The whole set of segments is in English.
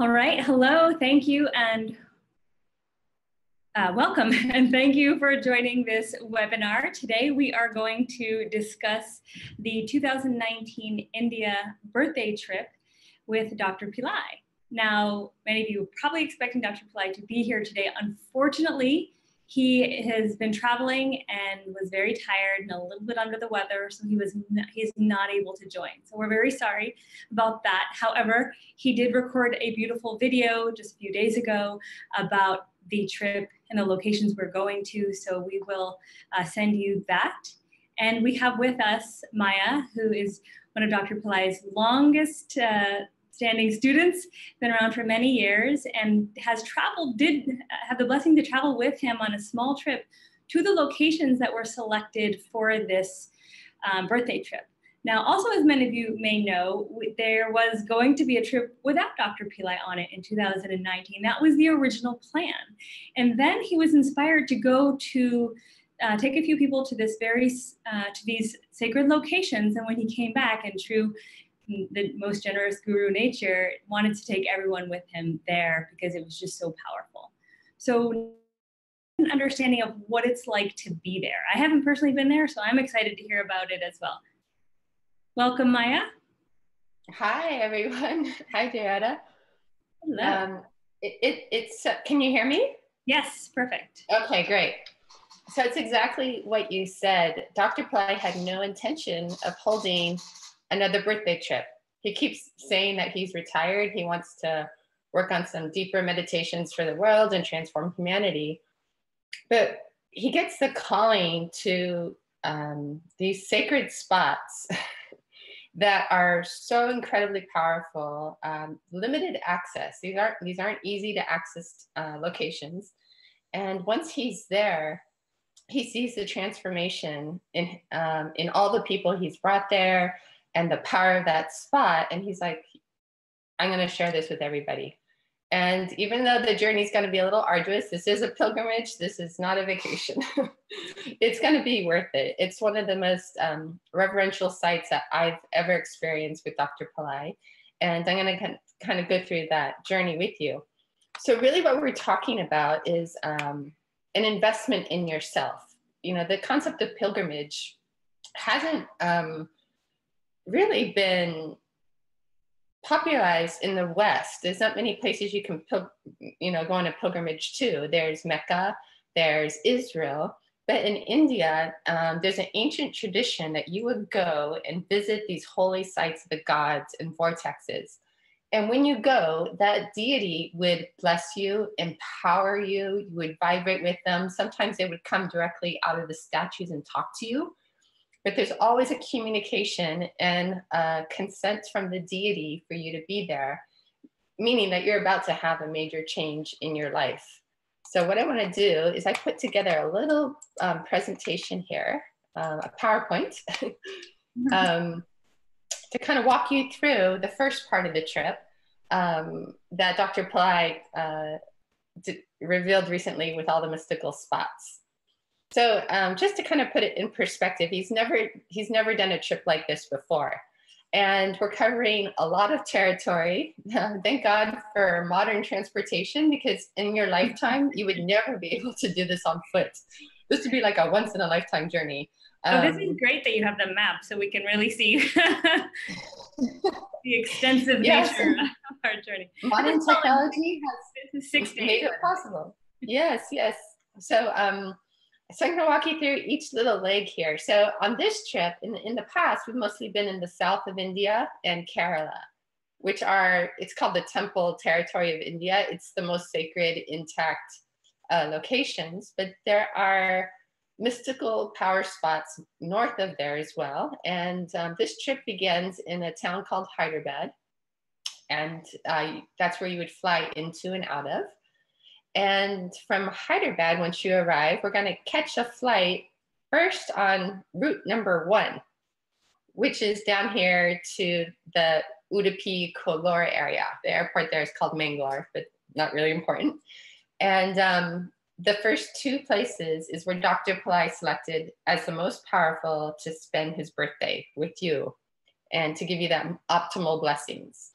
All right, hello, thank you, and uh, welcome, and thank you for joining this webinar. Today we are going to discuss the 2019 India birthday trip with Dr. Pillai. Now, many of you are probably expecting Dr. Pillai to be here today. Unfortunately, he has been traveling and was very tired and a little bit under the weather, so he was not, he's not able to join. So we're very sorry about that. However, he did record a beautiful video just a few days ago about the trip and the locations we're going to. So we will uh, send you that. And we have with us Maya, who is one of Dr. Pillai's longest uh, standing students, been around for many years, and has traveled, did have the blessing to travel with him on a small trip to the locations that were selected for this um, birthday trip. Now, also, as many of you may know, there was going to be a trip without Dr. Pillai on it in 2019. That was the original plan. And then he was inspired to go to uh, take a few people to this very uh, to these sacred locations. And when he came back, in true the most generous guru nature wanted to take everyone with him there because it was just so powerful. So an understanding of what it's like to be there. I haven't personally been there, so I'm excited to hear about it as well. Welcome, Maya. Hi, everyone. Hi, Jai Radha. Hello. Um, it, it, it's, uh, can you hear me? Yes, perfect. Okay, great. So it's exactly what you said. Dr. Pillai had no intention of holding another birthday trip. He keeps saying that he's retired. He wants to work on some deeper meditations for the world and transform humanity. But he gets the calling to um, these sacred spots that are so incredibly powerful. Um, limited access. These aren't these aren't easy to access uh, locations. And once he's there, he sees the transformation in um, in all the people he's brought there, and the power of that spot. And he's like, I'm going to share this with everybody. And even though the journey is going to be a little arduous, this is a pilgrimage. This is not a vacation. it's going to be worth it. It's one of the most um, reverential sites that I've ever experienced with Dr. Pillai. And I'm going to kind of go through that journey with you. So, really, what we're talking about is um, an investment in yourself. You know, the concept of pilgrimage hasn't um, really been popularized in the West. There's not many places you can, you know, go on a pilgrimage to. There's Mecca, there's Israel, but in India, um, there's an ancient tradition that you would go and visit these holy sites of the gods and vortexes. And when you go, that deity would bless you, empower you, you would vibrate with them. Sometimes they would come directly out of the statues and talk to you but there's always a communication and a consent from the deity for you to be there, meaning that you're about to have a major change in your life. So what I want to do is I put together a little um, presentation here, uh, a PowerPoint, um, to kind of walk you through the first part of the trip um, that Dr. Pillai uh, revealed recently with all the mystical spots. So um, just to kind of put it in perspective, he's never he's never done a trip like this before, and we're covering a lot of territory. Thank God for modern transportation, because in your lifetime you would never be able to do this on foot. This would be like a once in a lifetime journey. Um, oh, this is um, great that you have the map, so we can really see the extensive yes. nature of our journey. Modern technology has six made it possible. Yes, yes. So. Um, so I'm going to walk you through each little leg here. So on this trip, in, in the past, we've mostly been in the south of India and Kerala, which are, it's called the temple territory of India. It's the most sacred, intact uh, locations, but there are mystical power spots north of there as well. And um, this trip begins in a town called Hyderabad. And uh, that's where you would fly into and out of. And from Hyderabad, once you arrive, we're going to catch a flight first on route number one, which is down here to the Udupi Kollur area. The airport there is called Mangalore, but not really important. And um, the first two places is where Dr. Pillai selected as the most powerful to spend his birthday with you and to give you that optimal blessings.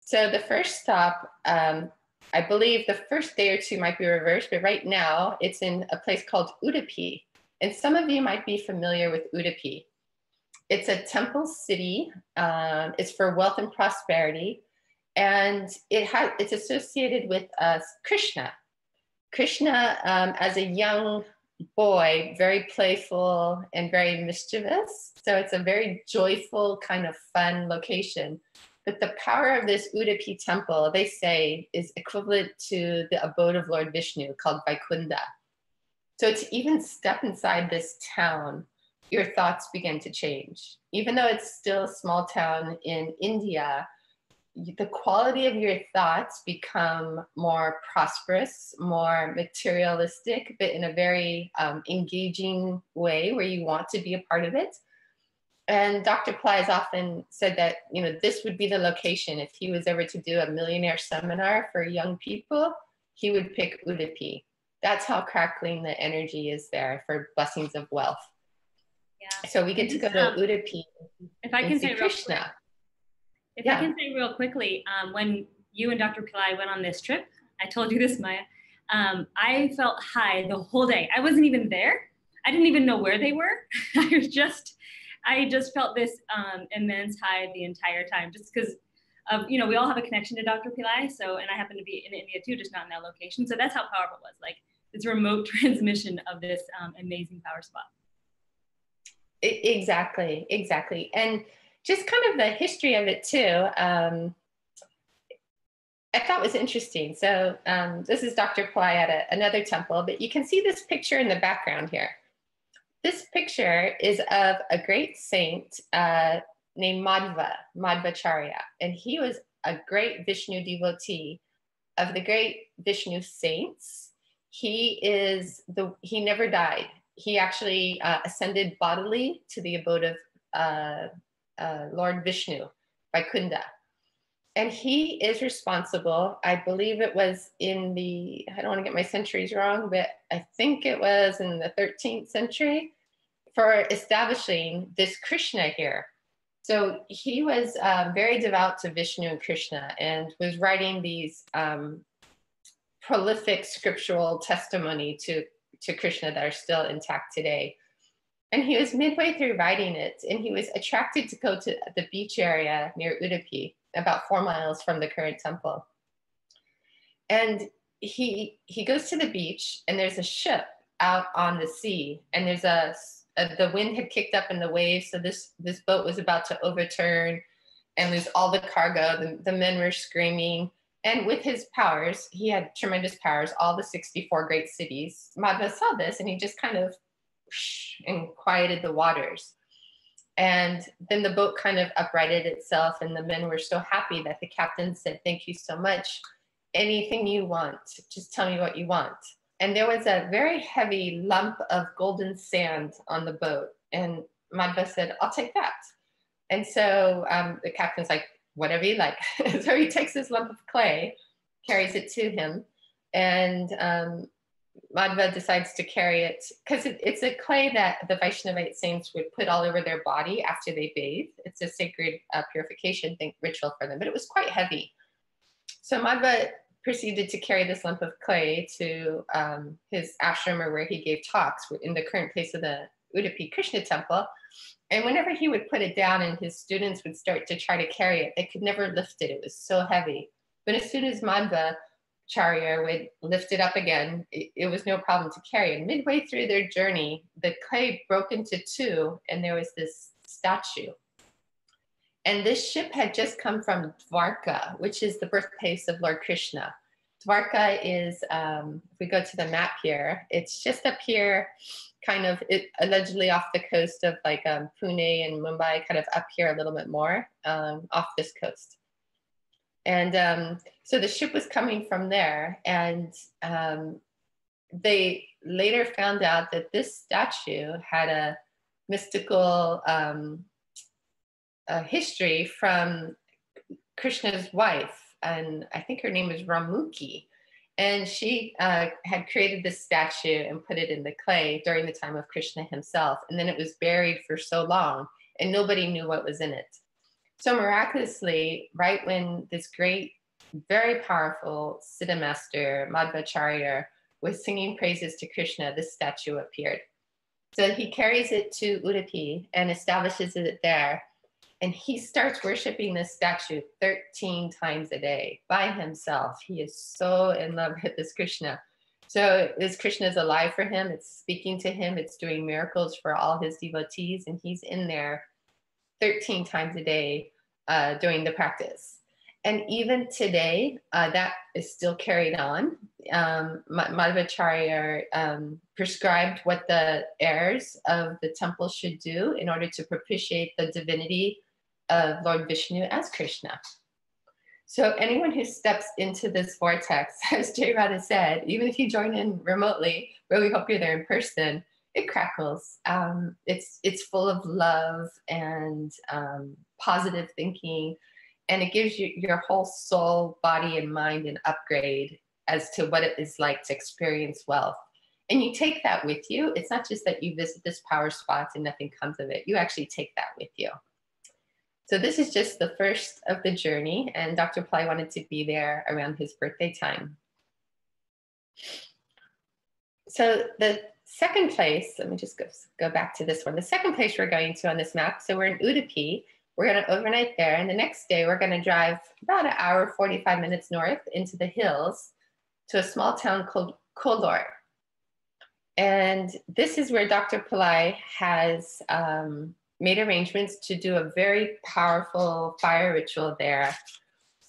So the first stop, um, I believe the first day or two might be reversed, but right now it's in a place called Udupi. And some of you might be familiar with Udupi. It's a temple city. Um, it's for wealth and prosperity, and it has it's associated with uh, Krishna. Krishna, um, as a young boy, very playful and very mischievous. So it's a very joyful, kind of fun location. But the power of this Udupi temple, they say, is equivalent to the abode of Lord Vishnu called Vaikunda. So to even step inside this town, your thoughts begin to change. Even though it's still a small town in India, the quality of your thoughts become more prosperous, more materialistic, but in a very um, engaging way where you want to be a part of it. And Dr. Pillai has often said that you know this would be the location if he was ever to do a millionaire seminar for young people, he would pick Udupi. That's how crackling the energy is there for blessings of wealth. Yeah. So we get to go to um, Udupi. If I can say Krishna. If yeah. I can say real quickly, um, when you and Dr. Pillai went on this trip, I told you this, Maya. Um, I felt high the whole day. I wasn't even there. I didn't even know where they were. I was just, I just felt this um, immense high the entire time, just because of you know we all have a connection to Dr. Pillai. So, and I happen to be in India too, just not in that location. So that's how powerful it was. Like this remote transmission of this um, amazing power spot. Exactly, exactly, and just kind of the history of it too. Um, I thought was interesting. So um, this is Dr. Pillai at a, another temple, but you can see this picture in the background here. This picture is of a great saint uh, named Madhva, Madhvacharya, and he was a great Vishnu devotee of the great Vishnu saints. He is the he never died. He actually uh, ascended bodily to the abode of uh, uh, Lord Vishnu, Vaikunda. And he is responsible, I believe it was in the, I don't want to get my centuries wrong, but I think it was in the 13th century for establishing this Krishna here. So he was uh, very devout to Vishnu and Krishna and was writing these um, prolific scriptural testimony to, to Krishna that are still intact today. And he was midway through writing it, and he was attracted to go to the beach area near Udupi, about four miles from the current temple. And he he goes to the beach, and there's a ship out on the sea, and there's a, a the wind had kicked up in the waves, so this this boat was about to overturn and lose all the cargo. The, the men were screaming. And with his powers, he had tremendous powers, all the 64 great siddhis. Madhva saw this and he just kind of and quieted the waters. And then the boat kind of uprighted itself, and the men were so happy that the captain said, Thank you so much. Anything you want, just tell me what you want. And there was a very heavy lump of golden sand on the boat. And Madhva said, I'll take that. And so um, the captain's like, Whatever you like. so he takes this lump of clay, carries it to him, and um, Madhva decides to carry it because it, it's a clay that the Vaishnavite saints would put all over their body after they bathe. It's a sacred uh, purification thing, ritual for them, but it was quite heavy. So Madhva proceeded to carry this lump of clay to um, his ashram or where he gave talks in the current place of the Udupi Krishna temple. And whenever he would put it down and his students would start to try to carry it, they could never lift it. It was so heavy. But as soon as Madhva Charrier would lift it up again. It, it, was no problem to carry. And midway through their journey, the clay broke into two, and there was this statue. And this ship had just come from Dwarka, which is the birthplace of Lord Krishna. Dwarka is, um, if we go to the map here, it's just up here, kind of it, allegedly off the coast of like um, Pune and Mumbai, kind of up here a little bit more um, off this coast. And um, so the ship was coming from there. And um, they later found out that this statue had a mystical um, a history from Krishna's wife. And I think her name is Ramuki. And she uh, had created this statue and put it in the clay during the time of Krishna himself. And then it was buried for so long, and nobody knew what was in it. So miraculously, right when this great, very powerful Siddha master, Madhvacharya, was singing praises to Krishna, this statue appeared. So he carries it to Udupi and establishes it there. And he starts worshiping this statue 13 times a day by himself. He is so in love with this Krishna. So this Krishna is alive for him. It's speaking to him. It's doing miracles for all his devotees. And he's in there 13 times a day uh, doing the practice. And even today, uh, that is still carried on. Um, Madhvacharya um, prescribed what the heirs of the temple should do in order to propitiate the divinity of Lord Vishnu as Krishna. So anyone who steps into this vortex, as Jai Radha said, even if you join in remotely, really hope you're there in person, it crackles. Um, it's it's full of love and um, positive thinking, and it gives you your whole soul, body, and mind an upgrade as to what it is like to experience wealth. And you take that with you. It's not just that you visit this power spot and nothing comes of it. You actually take that with you. So this is just the first of the journey, and Dr. Pillai wanted to be there around his birthday time. So the second place, let me just go, go back to this one. The second place we're going to on this map, so we're in Udupi. We're going to overnight there, and the next day we're going to drive about an hour, 45 minutes north into the hills to a small town called Kollur. And this is where Dr. Pillai has um, made arrangements to do a very powerful fire ritual there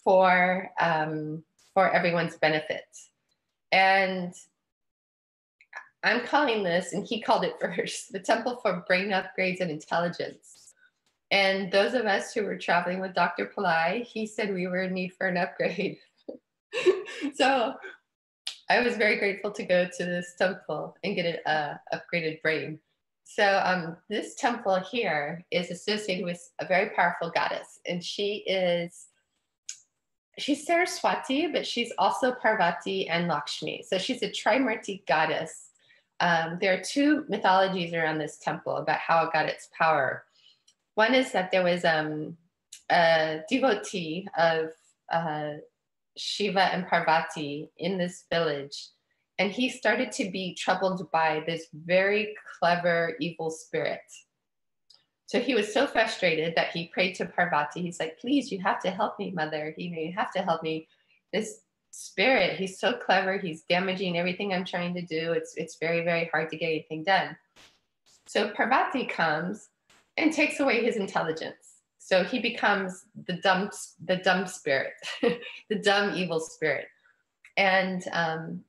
for um, for everyone's benefit. And I'm calling this, and he called it first, the Temple for Brain Upgrades and Intelligence. And those of us who were traveling with Dr. Pillai, he said we were in need for an upgrade. so I was very grateful to go to this temple and get an uh, upgraded brain. So um, this temple here is associated with a very powerful goddess, and she is she's Saraswati, but she's also Parvati and Lakshmi. So she's a trimurti goddess. Um, there are two mythologies around this temple about how it got its power. One is that there was um, a devotee of uh, Shiva and Parvati in this village and he started to be troubled by this very clever evil spirit. So he was so frustrated that he prayed to Parvati. He's like, please, you have to help me, mother. You know, you have to help me. This spirit, he's so clever. He's damaging everything I'm trying to do. It's, it's very, very hard to get anything done. So Parvati comes and takes away his intelligence. So he becomes the dumb, the dumb spirit, the dumb evil spirit. And um,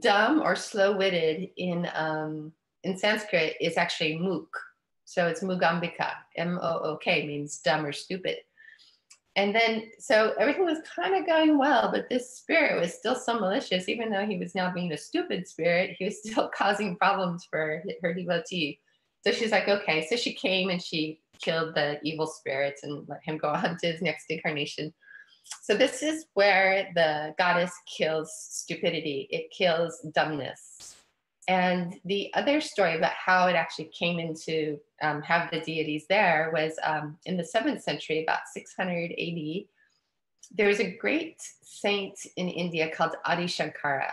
dumb or slow-witted in um, in Sanskrit is actually mook. So it's Mookambika. M-O-O-K means dumb or stupid. And then, so everything was kind of going well, but this spirit was still so malicious, even though he was now being a stupid spirit, he was still causing problems for her devotee. So she's like, okay. So she came and she killed the evil spirits and let him go on to his next incarnation. So this is where the goddess kills stupidity. It kills dumbness. And the other story about how it actually came into um, have the deities there was um, in the seventh century, about 600 AD. There was a great saint in India called Adi Shankara.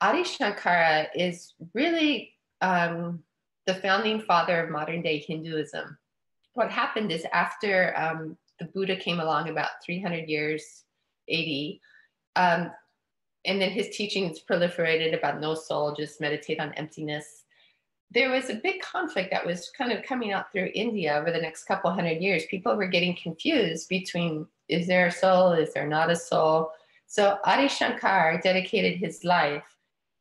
Adi Shankara is really um, the founding father of modern day Hinduism. What happened is after um, the Buddha came along about 300 years AD. Um, and then his teachings proliferated about no soul, just meditate on emptiness. There was a big conflict that was kind of coming out through India over the next couple hundred years. People were getting confused between is there a soul, is there not a soul? So Adi Shankar dedicated his life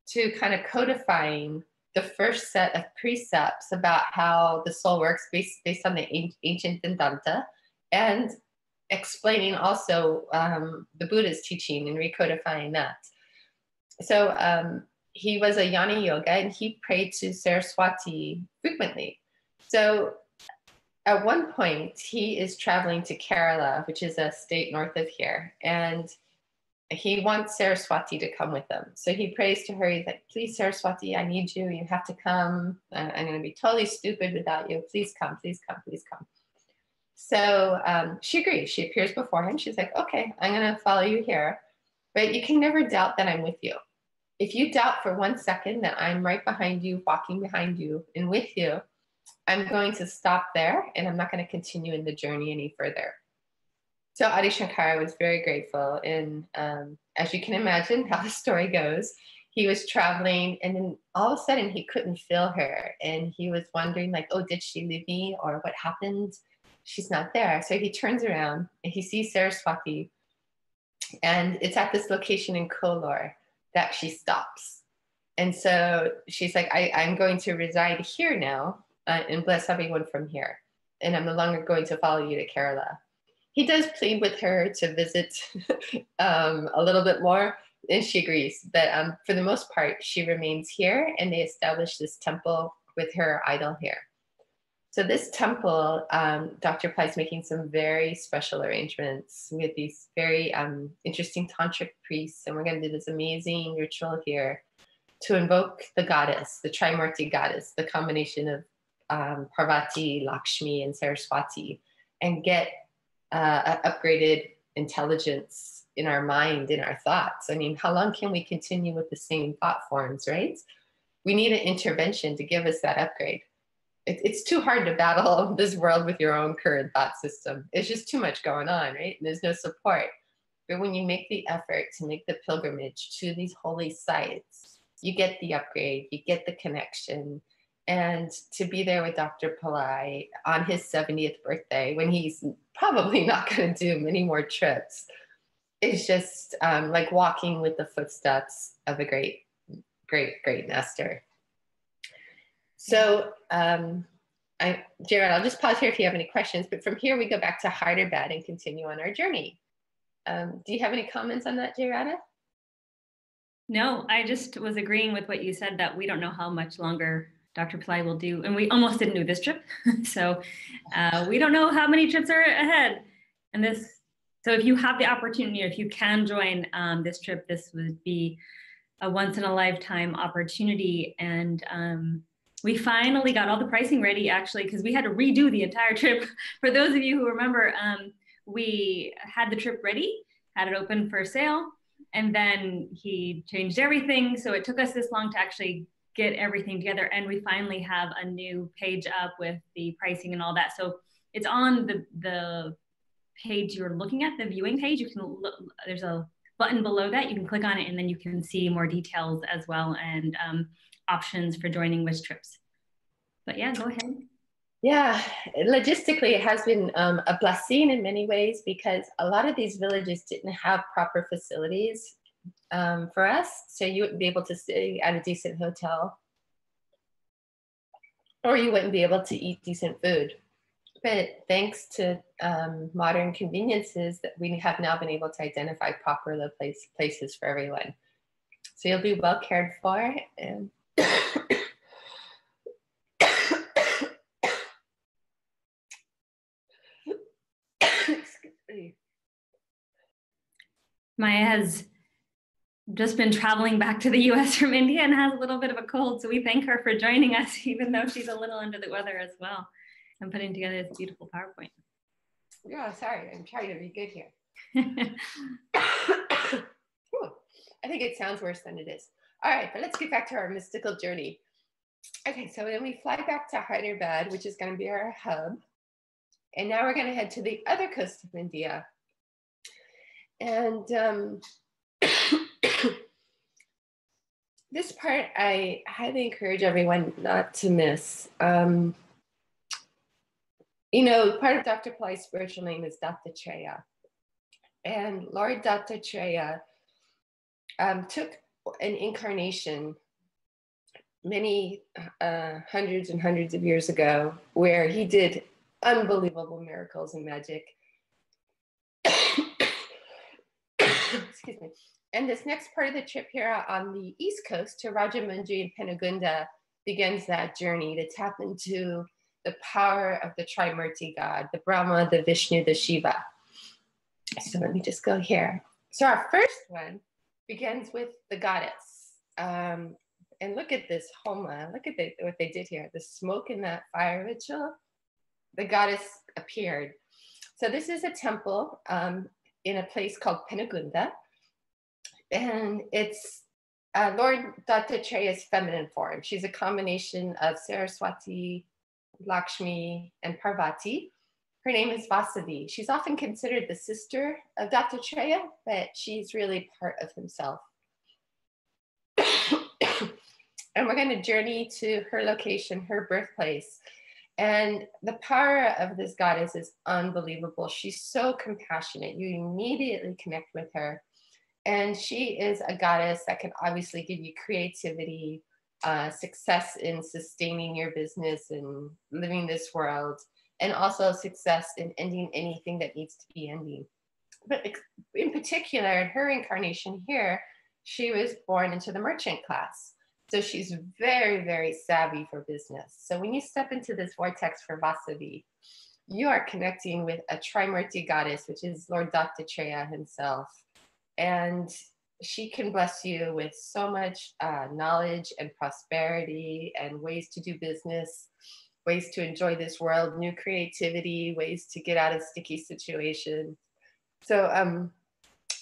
to kind of codifying the first set of precepts about how the soul works based, based on the ancient Vedanta and explaining also um, the Buddha's teaching and recodifying that. So um, he was a Jnana Yoga and he prayed to Saraswati frequently. So at one point, he is traveling to Kerala, which is a state north of here, and he wants Saraswati to come with him. So he prays to her. He's like, please, Saraswati, I need you. You have to come. I'm going to be totally stupid without you. Please come, please come, please come. So um, she agrees. She appears before him. She's like, okay, I'm going to follow you here. But you can never doubt that I'm with you. If you doubt for one second that I'm right behind you, walking behind you, and with you, I'm going to stop there and I'm not going to continue in the journey any further. So Adi Shankara was very grateful. And um, as you can imagine how the story goes, he was traveling and then all of a sudden he couldn't feel her. And he was wondering like, oh, did she leave me or what happened? She's not there. So he turns around and he sees Saraswati. And it's at this location in Kollur that she stops. And so she's like, I, am going to reside here now uh, and bless everyone from here. And I'm no longer going to follow you to Kerala. He does plead with her to visit um, a little bit more, and she agrees. But um, for the most part, she remains here, and they establish this temple with her idol here. So this temple, um, Dr. Pillai is making some very special arrangements with these very um, interesting tantric priests, and we're going to do this amazing ritual here to invoke the goddess, the Trimurti goddess, the combination of um, Parvati, Lakshmi, and Saraswati, and get uh, upgraded intelligence in our mind, in our thoughts. I mean, how long can we continue with the same thought forms, right? We need an intervention to give us that upgrade it, it's too hard to battle this world with your own current thought system. It's just too much going on, right? And there's no support. But when you make the effort to make the pilgrimage to these holy sites, you get the upgrade, you get the connection. And to be there with Dr. Pillai on his 70th birthday, when he's probably not going to do many more trips, is just um, like walking with the footsteps of a great, great, great master. So, um, I, Jai Radha, I'll just pause here if you have any questions, but from here we go back to Hyderabad and continue on our journey. Um, do you have any comments on that, Jai Radha? No, I just was agreeing with what you said that we don't know how much longer Dr. Pillai will do, and we almost didn't do this trip, so uh, we don't know how many trips are ahead. And this, so if you have the opportunity, or if you can join um, this trip, this would be a once in a lifetime opportunity, and um, we finally got all the pricing ready actually because we had to redo the entire trip. For those of you who remember um, we had the trip ready had it open for sale and then he changed everything. So it took us this long to actually get everything together and we finally have a new page up with the pricing and all that. So it's on the the page you're looking at the viewing page. You can look there's a button below that. You can click on it and then you can see more details as well. And um, options for joining Wish trips. But yeah, go ahead. Yeah, logistically, it has been um, a blessing in many ways because a lot of these villages didn't have proper facilities um, for us. So you wouldn't be able to stay at a decent hotel or you wouldn't be able to eat decent food. But thanks to um, modern conveniences that we have now been able to identify proper place, places for everyone. So you'll be well cared for and Maya has just been traveling back to the US from India and has a little bit of a cold. So we thank her for joining us, even though she's a little under the weather as well, and putting together this beautiful PowerPoint. Yeah, sorry, I'm trying to be good here. I think it sounds worse than it is. All right, but let's get back to our mystical journey. Okay, so then we fly back to Hyderabad, which is going to be our hub. And now we're going to head to the other coast of India. And um, this part I highly encourage everyone not to miss. Um, you know, part of Dr. Pillai's spiritual name is Dattatreya. And Lord Dattatreya um, took an incarnation many uh, hundreds and hundreds of years ago where he did unbelievable miracles and magic. Excuse me. And this next part of the trip here on the East Coast to Rajahmundry and Penugonda begins that journey to tap into the power of the Trimurti God, the Brahma, the Vishnu, the Shiva. So let me just go here. So our first one begins with the goddess. Um, and look at this Homa. Look at the, what they did here. The smoke in that fire ritual. The goddess appeared. So this is a temple um, in a place called Penugonda. And it's uh, Lord Dattatreya's feminine form. She's a combination of Saraswati, Lakshmi, and Parvati. Her name is Vasavi. She's often considered the sister of Dattatreya, but she's really part of himself. and we're going to journey to her location, her birthplace. And the power of this goddess is unbelievable. She's so compassionate. You immediately connect with her. And she is a goddess that can obviously give you creativity, uh, success in sustaining your business and living this world, and also success in ending anything that needs to be ending. But in particular, in her incarnation here, she was born into the merchant class. So she's very, very savvy for business. So when you step into this vortex for Vasavi, you are connecting with a Trimurti goddess, which is Lord Dattatreya himself. And she can bless you with so much uh, knowledge and prosperity and ways to do business, ways to enjoy this world, new creativity, ways to get out of sticky situations. So um,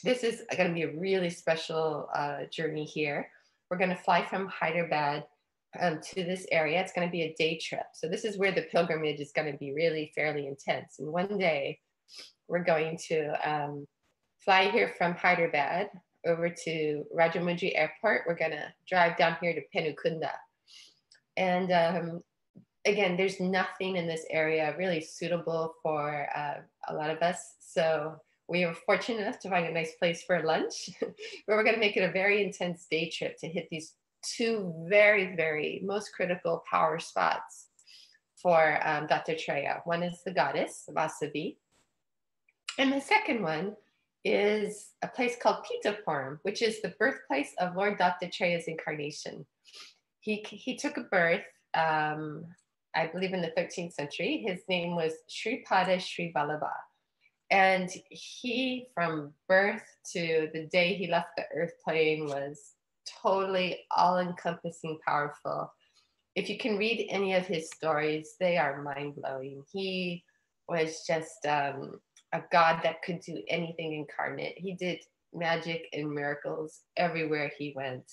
this is going to be a really special uh, journey here. We're going to fly from Hyderabad um, to this area. It's going to be a day trip. So this is where the pilgrimage is going to be really fairly intense. And one day we're going to um, fly here from Hyderabad over to Rajahmundry Airport. We're going to drive down here to Penugonda. And um, again, there's nothing in this area really suitable for uh, a lot of us. So we were fortunate enough to find a nice place for lunch, but we're going to make it a very intense day trip to hit these two very, very most critical power spots for um, Treya. One is the goddess, Vasavi. And the second one is a place called Pitapuram, which is the birthplace of Lord Dattatreya's incarnation. He, he took a birth, um, I believe in the 13th century. His name was Sripada Sri Vallabha. And he, from birth to the day he left the earth plane, was totally all encompassing, powerful. If you can read any of his stories, they are mind blowing. He was just um, a god that could do anything incarnate. He did magic and miracles everywhere he went.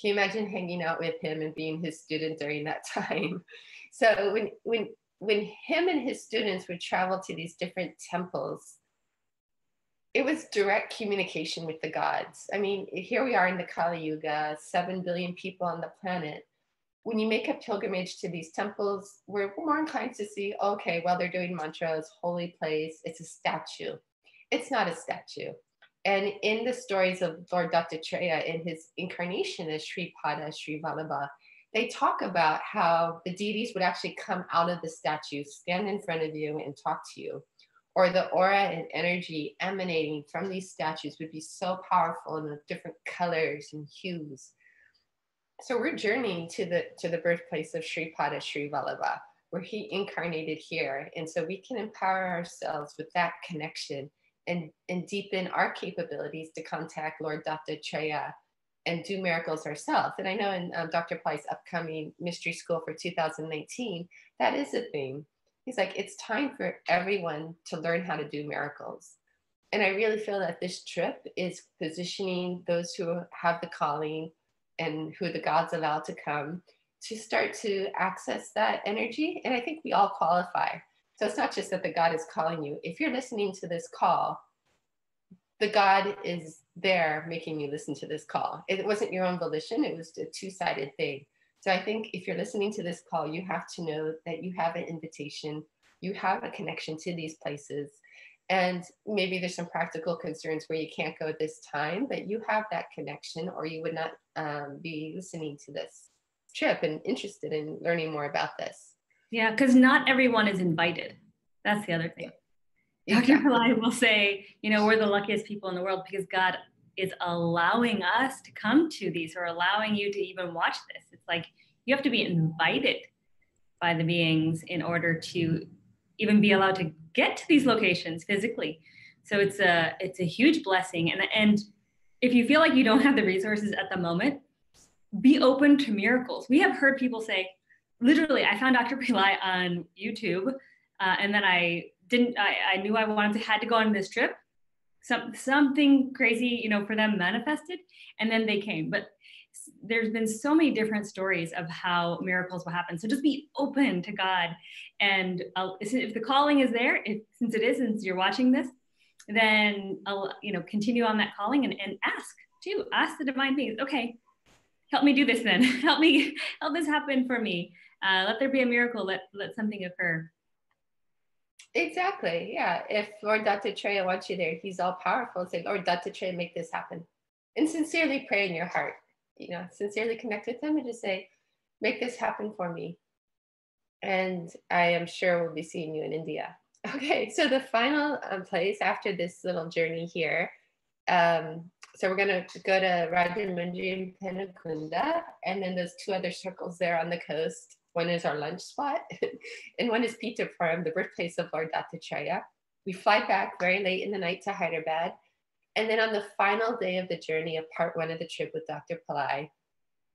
Can you imagine hanging out with him and being his student during that time? So when when when him and his students would travel to these different temples, it was direct communication with the gods. I mean, here we are in the Kali Yuga, 7 billion people on the planet. When you make a pilgrimage to these temples, we're more inclined to see, okay, well, they're doing mantras, holy place, it's a statue. It's not a statue. And in the stories of Lord Dattatreya in his incarnation as Sri Pada, Sri Vallabha, they talk about how the deities would actually come out of the statue, stand in front of you, and talk to you. Or the aura and energy emanating from these statues would be so powerful in the different colors and hues. So we're journeying to the to the birthplace of Sri Pada Sri Vallabha, where he incarnated here. And so we can empower ourselves with that connection and, and deepen our capabilities to contact Lord Dattatreya and do miracles ourselves. And I know in um, Dr. Pillai's upcoming mystery school for 2019, that is a theme. He's like, it's time for everyone to learn how to do miracles. And I really feel that this trip is positioning those who have the calling and who the gods allow to come to start to access that energy. And I think we all qualify. So it's not just that the God is calling you. If you're listening to this call, the God is there making you listen to this call. It wasn't your own volition, it was a two sided thing. So I think if you're listening to this call, you have to know that you have an invitation, you have a connection to these places. And maybe there's some practical concerns where you can't go at this time, but you have that connection, or you would not um, be listening to this trip and interested in learning more about this. Yeah, because not everyone is invited. That's the other thing. Exactly. Dr. Pillai will say, you know, we're the luckiest people in the world because God is allowing us to come to these or allowing you to even watch this. It's like you have to be invited by the beings in order to even be allowed to get to these locations physically. So it's a it's a huge blessing. And and if you feel like you don't have the resources at the moment, be open to miracles. We have heard people say, literally, I found Dr. Pillai on YouTube, uh, and then I didn't I, I knew I wanted to had to go on this trip. Some something crazy, you know, for them manifested, and then they came. But there's been so many different stories of how miracles will happen. So just be open to God, and I'll, if the calling is there, if, since it is, since you're watching this, then I'll you know continue on that calling and, and ask too. Ask the divine beings. Okay, help me do this then. help me help this happen for me. Uh, let there be a miracle. Let let something occur. Exactly. Yeah. If Lord Dattatreya wants you there, he's all powerful. Say, Lord Dattatreya, make this happen. And sincerely pray in your heart. You know, sincerely connect with him and just say, make this happen for me. And I am sure we'll be seeing you in India. Okay, so the final um, place after this little journey here. Um, so we're going to go to Rajahmundry and Penugonda, and then there's two other circles there on the coast. One is our lunch spot, and one is Pithapuram, the birthplace of Lord Dattatreya. We fly back very late in the night to Hyderabad. And then on the final day of the journey of part one of the trip with Dr. Pillai,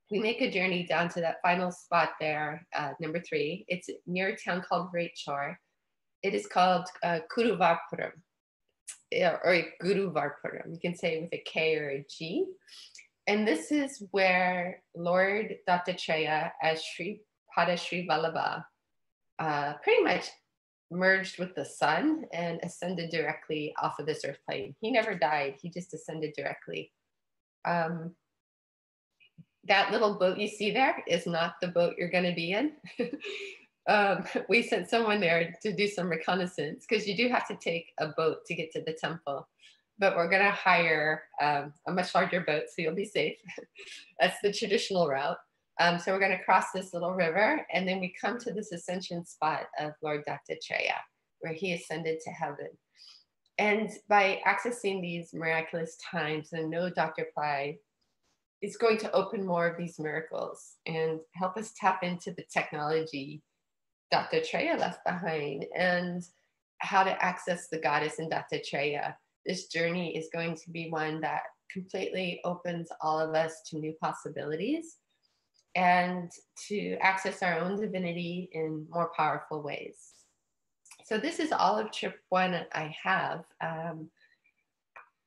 we make a journey down to that final spot there, uh, number three. It's near a town called Raichur. It is called uh, Kuruvarpuram, or Guruvarpuram. You can say with a K or a G. And this is where Lord Dattatreya, as Sri Padashri Vallabha uh, pretty much merged with the sun and ascended directly off of this earth plane. He never died, he just ascended directly. Um, that little boat you see there is not the boat you're going to be in. um, we sent someone there to do some reconnaissance because you do have to take a boat to get to the temple. But we're going to hire um, a much larger boat so you'll be safe. That's the traditional route. Um, so we're going to cross this little river and then we come to this ascension spot of Lord Dattatreya, where he ascended to heaven. And by accessing these miraculous times, and know Dr. Pillai is going to open more of these miracles and help us tap into the technology Dattatreya left behind and how to access the goddess in Dattatreya. This journey is going to be one that completely opens all of us to new possibilities and to access our own divinity in more powerful ways. So this is all of trip one I have. Um,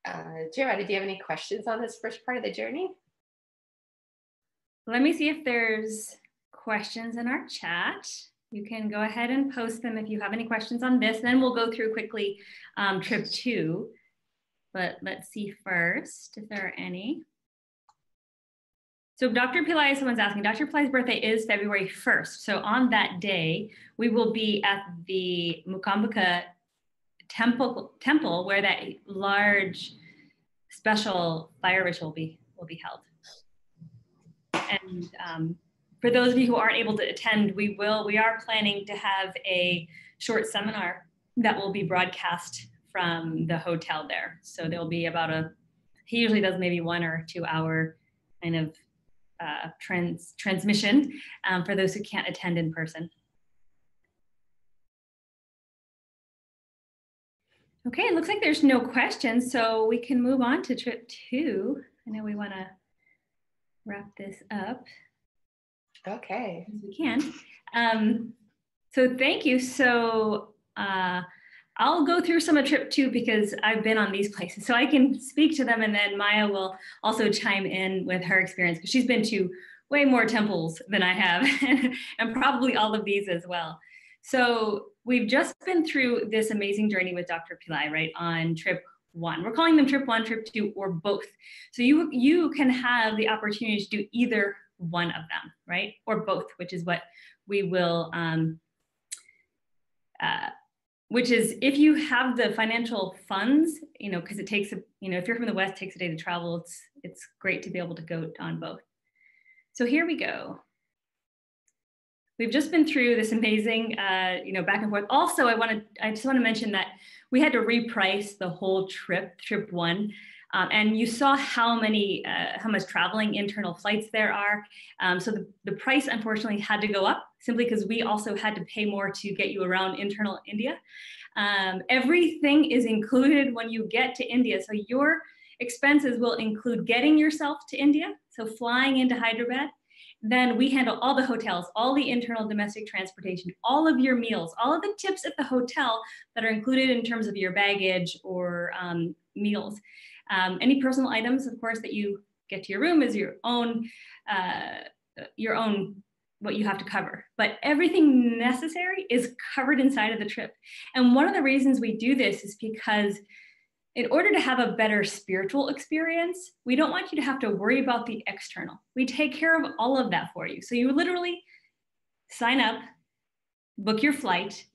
uh, Jai Radha, do you have any questions on this first part of the journey? Let me see if there's questions in our chat. You can go ahead and post them if you have any questions on this. Then we'll go through quickly um, trip two. But let's see first if there are any. So Dr. Pillai, someone's asking, Dr. Pillai's birthday is February 1st. So on that day, we will be at the Mookambika temple, temple where that large special fire ritual will be, will be held. And um, for those of you who aren't able to attend, we will, we are planning to have a short seminar that will be broadcast from the hotel there. So there'll be about a, he usually does maybe one or two hour kind of uh, trans transmission um, for those who can't attend in person. Okay, it looks like there's no questions, so we can move on to trip two. I know we want to wrap this up. Okay. As we can. Um, so thank you. So uh, I'll go through some of trip two because I've been on these places. So I can speak to them and then Maya will also chime in with her experience because she's been to way more temples than I have and probably all of these as well. So we've just been through this amazing journey with Dr. Pillai, right, on trip one. We're calling them trip one, trip two, or both. So you you can have the opportunity to do either one of them, right, or both, which is what we will um, uh, which is if you have the financial funds, you know, because it takes, a, you know, if you're from the West, takes a day to travel. It's it's great to be able to go on both. So here we go. We've just been through this amazing, uh, you know, back and forth. Also, I want to, I just want to mention that we had to reprice the whole trip, trip one. Um, and you saw how many, uh, how much traveling internal flights there are. Um, so the, the price unfortunately had to go up simply because we also had to pay more to get you around internal India. Um, everything is included when you get to India. So your expenses will include getting yourself to India, so flying into Hyderabad, then we handle all the hotels, all the internal domestic transportation, all of your meals, all of the tips at the hotel that are included in terms of your baggage or um, meals. Um, any personal items, of course, that you get to your room is your own, uh, your own what you have to cover. But everything necessary is covered inside of the trip. And one of the reasons we do this is because in order to have a better spiritual experience, we don't want you to have to worry about the external. We take care of all of that for you. So you literally sign up, book your flight,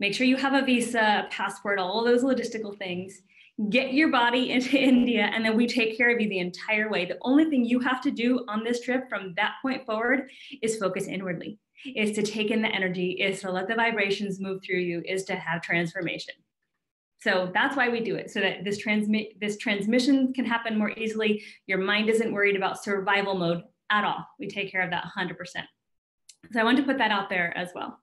make sure you have a visa, a passport, all those logistical things, get your body into India, and then we take care of you the entire way. The only thing you have to do on this trip from that point forward is focus inwardly, is to take in the energy, is to let the vibrations move through you, is to have transformation. So that's why we do it, so that this transmit this transmission can happen more easily. Your mind isn't worried about survival mode at all. We take care of that 100%. So I want to put that out there as well.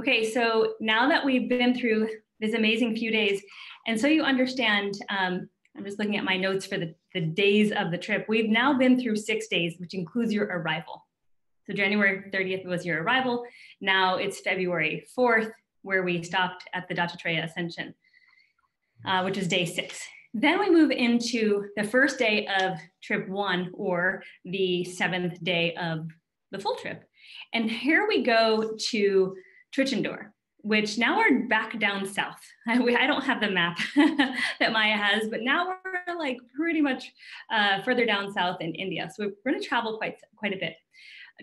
Okay, so now that we've been through this amazing few days, and so you understand, um, I'm just looking at my notes for the, the days of the trip. We've now been through six days, which includes your arrival. So January 30th was your arrival. Now it's February 4th, where we stopped at the Dattatreya Ascension uh, which is day six. Then we move into the first day of trip one or the seventh day of the full trip. And here we go to Tiruchendur, which now we're back down south. I, I don't have the map that Maya has, but now we're like pretty much uh, further down south in India. So we're going to travel quite, quite a bit.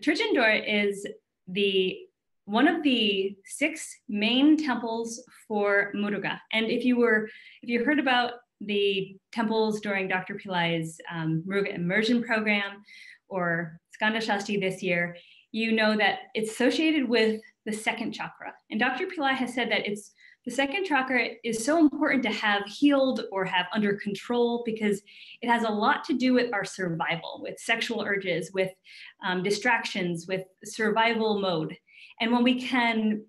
Tiruchendur is the one of the six main temples for Muruga. And if you were, if you heard about the temples during Dr. Pillai's um, Muruga immersion program or Skanda Shasti this year, you know that it's associated with the second chakra. And Dr. Pillai has said that it's the second chakra is so important to have healed or have under control because it has a lot to do with our survival, with sexual urges, with um, distractions, with survival mode. And when we can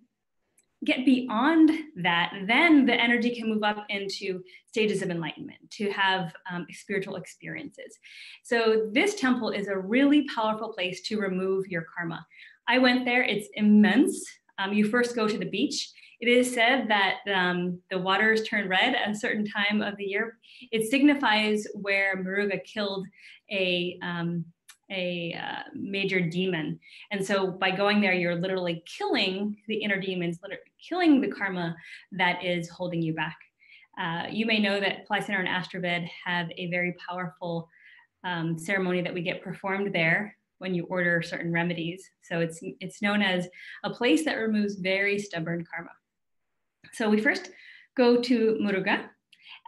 get beyond that, then the energy can move up into stages of enlightenment to have um, spiritual experiences. So, this temple is a really powerful place to remove your karma. I went there, it's immense. Um, you first go to the beach. It is said that um, the waters turn red at a certain time of the year. It signifies where Muruga killed a um, a uh, major demon. And so by going there, you're literally killing the inner demons, killing the karma that is holding you back. Uh, you may know that Pillai Center and AstroVed have a very powerful um, ceremony that we get performed there when you order certain remedies. So it's, it's known as a place that removes very stubborn karma. So we first go to Muruga,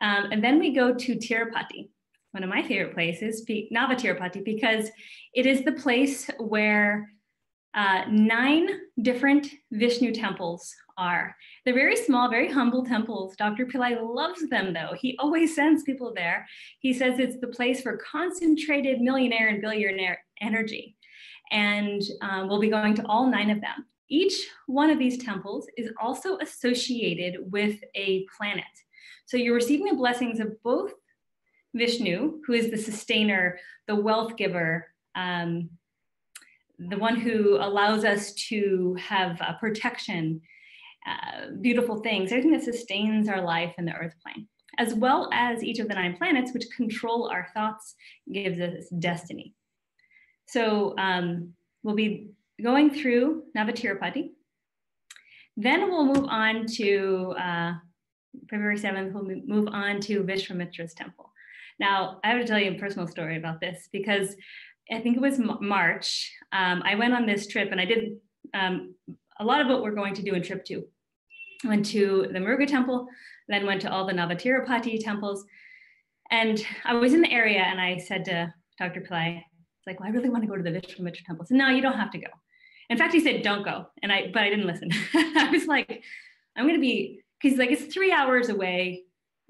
um, and then we go to Tirupati one of my favorite places, Navatirupati, because it is the place where uh, nine different Vishnu temples are. They're very small, very humble temples. Dr. Pillai loves them though. He always sends people there. He says it's the place for concentrated millionaire and billionaire energy. And um, we'll be going to all nine of them. Each one of these temples is also associated with a planet. So you're receiving the blessings of both Vishnu, who is the sustainer, the wealth giver, um, the one who allows us to have uh, protection, uh, beautiful things, everything that sustains our life in the earth plane, as well as each of the nine planets, which control our thoughts, gives us destiny. So um, we'll be going through Navatirupati. Then we'll move on to uh, February 7th, we'll move on to Vishwamitra's temple. Now, I have to tell you a personal story about this because I think it was March. Um, I went on this trip and I did um, a lot of what we're going to do in trip two. Went to the Muruga temple, then went to all the Navatirupati temples. And I was in the area and I said to Dr. Pillai, it's like, well, I really want to go to the Vishwamitra temple. So no, you don't have to go. In fact, he said, don't go. And I, but I didn't listen. I was like, I'm going to be, because like it's three hours away.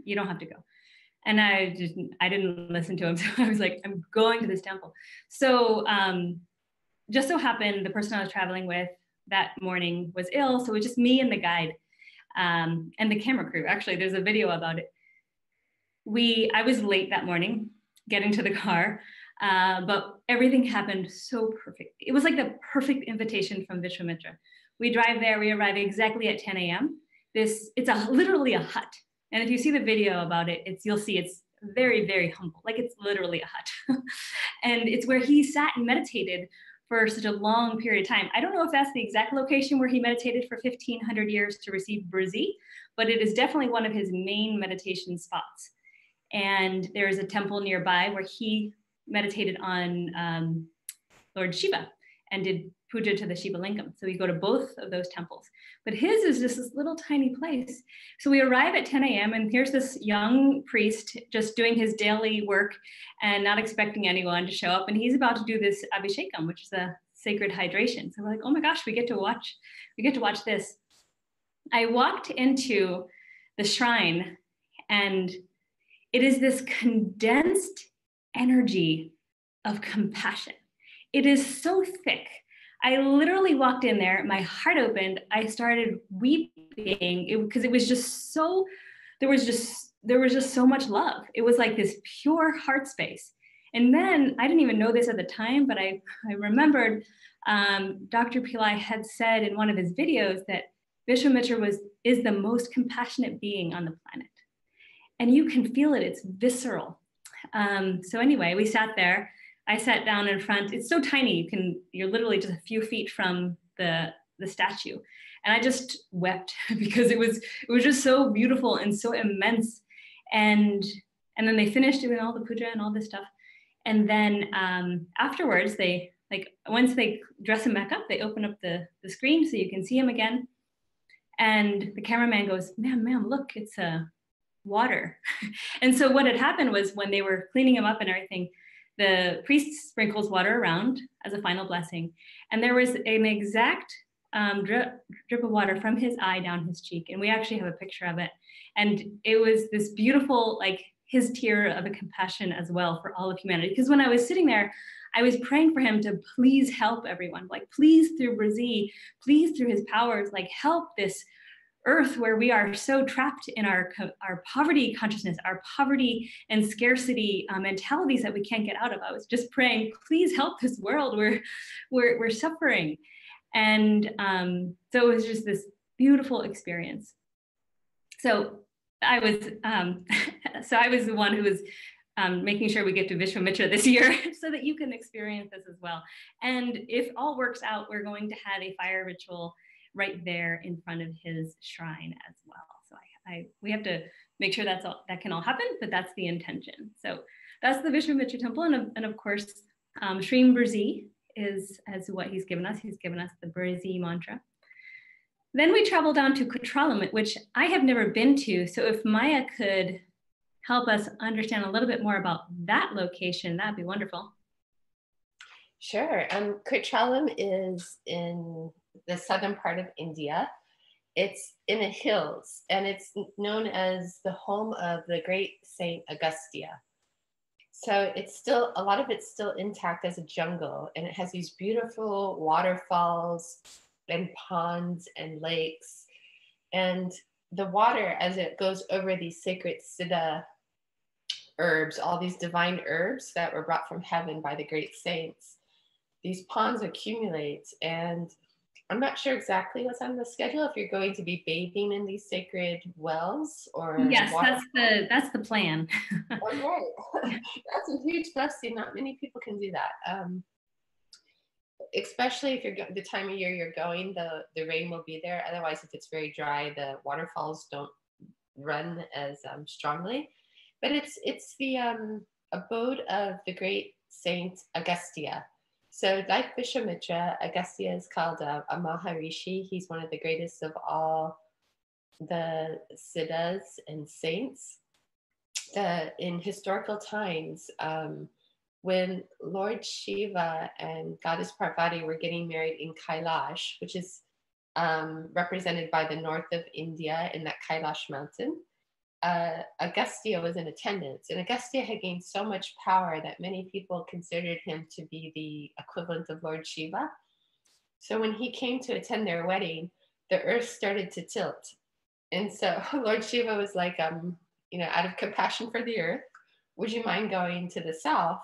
You don't have to go and I just I didn't listen to him. So I was like, I'm going to this temple. So um, just so happened the person I was traveling with that morning was ill, so it was just me and the guide um, and the camera crew. Actually, there's a video about it. We I was late that morning getting to the car. Uh, but everything happened so perfect. It was like the perfect invitation from Vishwamitra. We drive there, we arrive exactly at 10 a.m. This, it's a literally a hut. And if you see the video about it, it's you'll see it's very, very humble, like it's literally a hut. and it's where he sat and meditated for such a long period of time. I don't know if that's the exact location where he meditated for 1500 years to receive Brzee, but it is definitely one of his main meditation spots. And there is a temple nearby where he meditated on um, Lord Shiva and did puja to the Shiva Lingam. So we go to both of those temples. But his is just this little tiny place. So we arrive at 10 a.m. and here's this young priest just doing his daily work and not expecting anyone to show up. And he's about to do this abhishekam, which is a sacred hydration. So we're like, oh my gosh, we get to watch, we get to watch this. I walked into the shrine and it is this condensed energy of compassion. It is so thick. I literally walked in there, my heart opened, I started weeping because it, it was just so there was just there was just so much love. It was like this pure heart space. And then I didn't even know this at the time, but I, I remembered um, Dr. Pillai had said in one of his videos that Vishwamitra was is the most compassionate being on the planet. And you can feel it, it's visceral. Um, so anyway, we sat there. I sat down in front. It's so tiny. You can you're literally just a few feet from the the statue, and I just wept because it was it was just so beautiful and so immense. And and then they finished doing all the puja and all this stuff, and then um, afterwards they like once they dress him back up, they open up the the screen so you can see him again. And the cameraman goes, "Ma'am, ma'am, look, it's a water. and so what had happened was when they were cleaning him up and everything, the priest sprinkles water around as a final blessing. And there was an exact um, drip, drip of water from his eye down his cheek. And we actually have a picture of it. And it was this beautiful, like his tear of a compassion as well for all of humanity. Because when I was sitting there, I was praying for him to please help everyone, like please through Brzee, please through his powers, like help this earth where we are so trapped in our, our poverty consciousness, our poverty and scarcity uh, mentalities that we can't get out of. I was just praying, please help this world. We're, we're, we're suffering. And um, so it was just this beautiful experience. So I was, um, so I was the one who was um, making sure we get to Vishwamitra this year so that you can experience this as well. And if all works out, we're going to have a fire ritual right there in front of his shrine as well. So I, I we have to make sure that's all that can all happen, but that's the intention. So that's the Vishwamitra temple, and of, and of course, um, Shrim is as what he's given us. He's given us the Brzee mantra. Then we travel down to Kutralam, which I have never been to. So if Maya could help us understand a little bit more about that location, that'd be wonderful. Sure. Um, Kutralam is in the southern part of India. It's in the hills and it's known as the home of the great Saint Agastya. So it's still, a lot of it's still intact as a jungle and it has these beautiful waterfalls and ponds and lakes. And the water, as it goes over these sacred siddha herbs, all these divine herbs that were brought from heaven by the great saints, these ponds accumulate and I'm not sure exactly what's on the schedule. If you're going to be bathing in these sacred wells, or yes, that's the that's the plan. Right, that's a huge blessing. Not many people can do that. Um, especially if you're the time of year you're going, the the rain will be there. Otherwise, if it's very dry, the waterfalls don't run as um, strongly. But it's it's the um, abode of the great Saint Agastya so, like Vishwamitra, Agastya is called a, a Maharishi. He's one of the greatest of all the siddhas and saints. Uh, in historical times, um, when Lord Shiva and Goddess Parvati were getting married in Kailash, which is um, represented by the north of India in that Kailash mountain, uh, Agastya was in attendance, and Agastya had gained so much power that many people considered him to be the equivalent of Lord Shiva. So when he came to attend their wedding, the earth started to tilt. And so Lord Shiva was like, um, you know, out of compassion for the earth, would you mind going to the south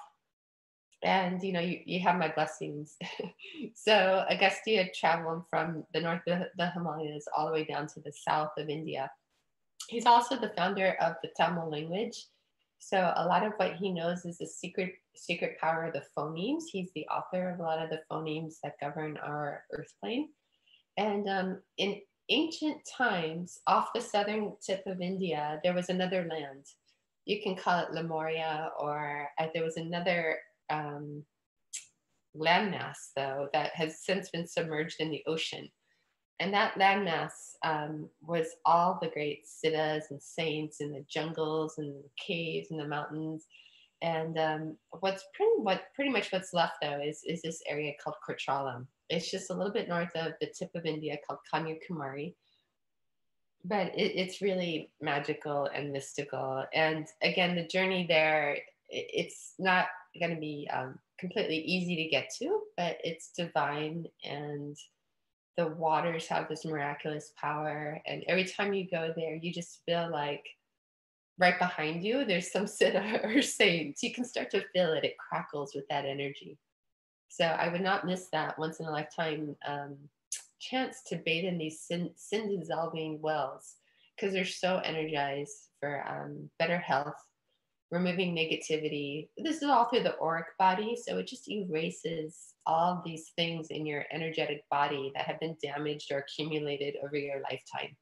and you know you, you have my blessings so Agastya traveled from the north of the himalayas all the way down to the south of india he's also the founder of the tamil language. So a lot of what he knows is the secret secret power of the phonemes. He's the author of a lot of the phonemes that govern our earth plane. And um, in ancient times off the southern tip of india there was another land. You can call it lemuria or uh, there was another um, landmass, though, that has since been submerged in the ocean. And that landmass um, was all the great siddhas and saints in the jungles and the caves and the mountains. And um, what's pretty, what pretty much what's left though is, is this area called Kutralam. It's just a little bit north of the tip of India called Kanyakumari. But it, it's really magical and mystical. And again, the journey there, it, it's not going to be um, completely easy to get to, but it's divine and the waters have this miraculous power. And every time you go there, you just feel like right behind you, there's some siddha or saints. You can start to feel it, it crackles with that energy. So I would not miss that once in a lifetime um, chance to bathe in these sin, sin dissolving wells because they're so energized for um, better health removing negativity. This is all through the auric body. So it just erases all these things in your energetic body that have been damaged or accumulated over your lifetime.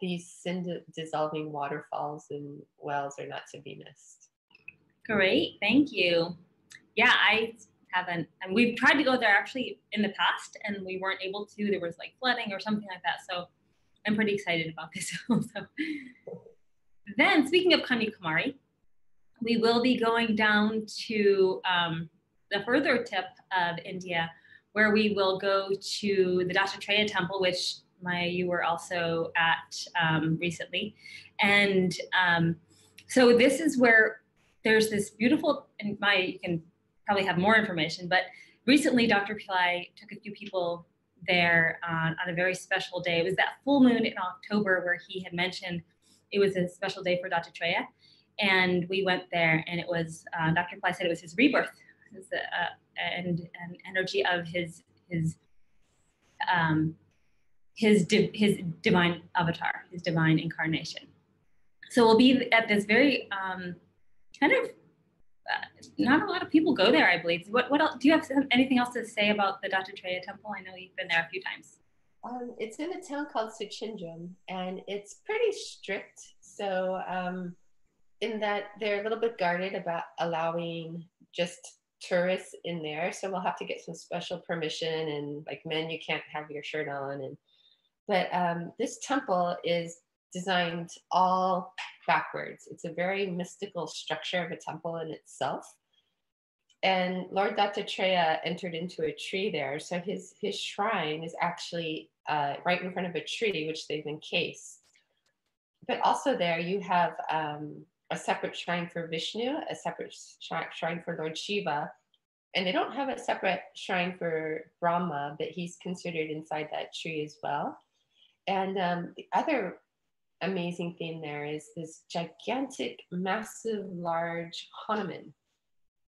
These dissolving waterfalls and wells are not to be missed. Great, thank you. Yeah, I haven't, and we've tried to go there actually in the past and we weren't able to. There was like flooding or something like that. So I'm pretty excited about this also. then, speaking of Kanyakumari, we will be going down to um, the further tip of India, where we will go to the Dattatreya temple, which Maya, you were also at um, recently. And um, so this is where there's this beautiful, and Maya, you can probably have more information, but recently Dr. Pillai took a few people there on, on a very special day. It was that full moon in October where he had mentioned it was a special day for Dattatreya and we went there and it was uh, dr Pillai said it was his rebirth uh, and an energy of his his um, his di- his divine avatar his divine incarnation. So we'll be at this very um, kind of uh, not a lot of people go there i believe. What what else do you have anything else to say about the dattatreya temple? I know you've been there a few times. Um, it's in a town called Suchindram, and it's pretty strict. So um, in that they're a little bit guarded about allowing just tourists in there. So we'll have to get some special permission and like men, you can't have your shirt on. And but um, this temple is designed all backwards. It's a very mystical structure of a temple in itself. And Lord Dattatreya entered into a tree there. So his his shrine is actually uh, right in front of a tree, which they've encased. But also there you have um, a separate shrine for Vishnu, a separate shrine for Lord Shiva, and they don't have a separate shrine for Brahma, but he's considered inside that tree as well. And um, the other amazing thing there is this gigantic, massive, large Hanuman.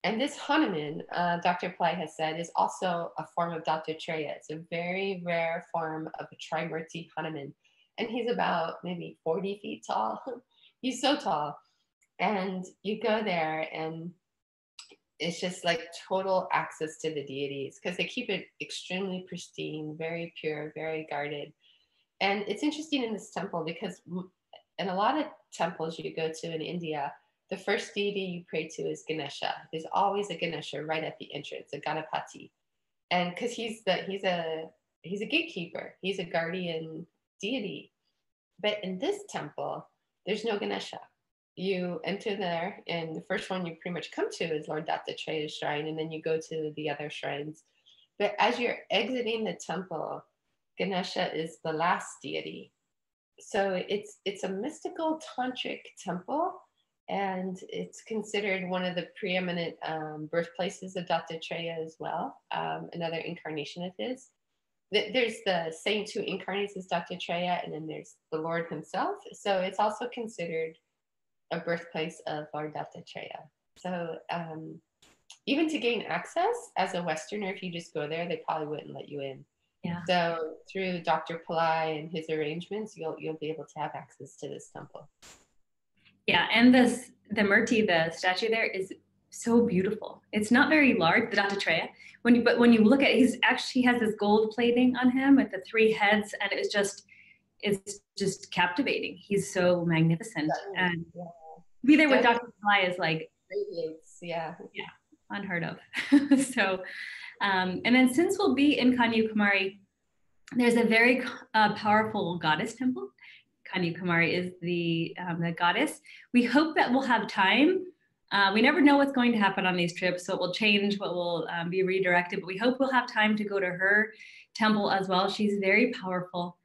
And this Hanuman, uh, Dr. Pillai has said, is also a form of Dattatreya. It's a very rare form of a Trimurti Hanuman. And he's about maybe 40 feet tall. he's so tall and you go there and it's just like total access to the deities because they keep it extremely pristine very pure very guarded. And it's interesting in this temple because in a lot of temples you go to in india the first deity you pray to is ganesha. There's always a ganesha right at the entrance a ganapati. And because he's the he's a he's a gatekeeper. He's a guardian deity. But in this temple there's no ganesha you enter there, and the first one you pretty much come to is Lord Dattatreya's shrine, and then you go to the other shrines. But as you're exiting the temple, Ganesha is the last deity. So it's it's a mystical tantric temple, and it's considered one of the preeminent um, birthplaces of Dattatreya as well, um, another incarnation of his. There's the saint who incarnates as Dattatreya, and then there's the Lord himself. So it's also considered a birthplace of Lord Dattatreya. So um, even to gain access as a Westerner, if you just go there, they probably wouldn't let you in. Yeah. So through Dr. Pillai and his arrangements, you'll you'll be able to have access to this temple. Yeah, and this the Murti, the statue there is so beautiful. It's not very large, the Dattatreya. When you but when you look at he's actually he has this gold plating on him with the three heads, and it's just it's just captivating. He's so magnificent. And yeah. Be there with Dr. Pillai is like radiates, yeah. Yeah, unheard of. so um, and then since we'll be in Kanyakumari, there's a very uh, powerful goddess temple. Kanyakumari is the, um, the goddess. We hope that we'll have time. Uh, we never know what's going to happen on these trips, so it will change, what will um, be redirected, but we hope we'll have time to go to her temple as well. She's very powerful.